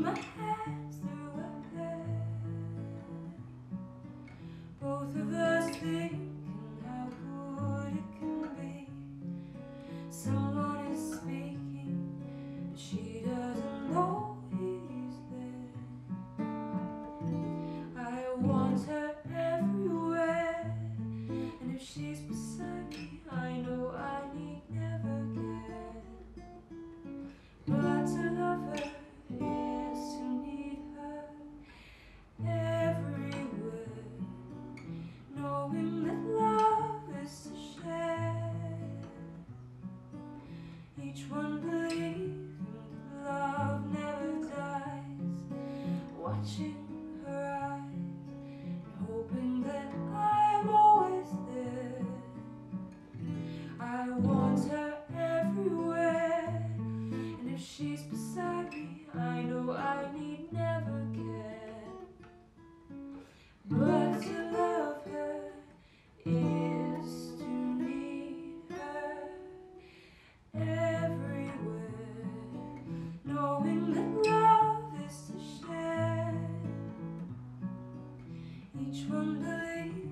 my hands through a pair. Both of us thinking how good it can be. Someone is speaking, but she doesn't know he's there. I want her. Each one believed love never dies. Watching each one believe.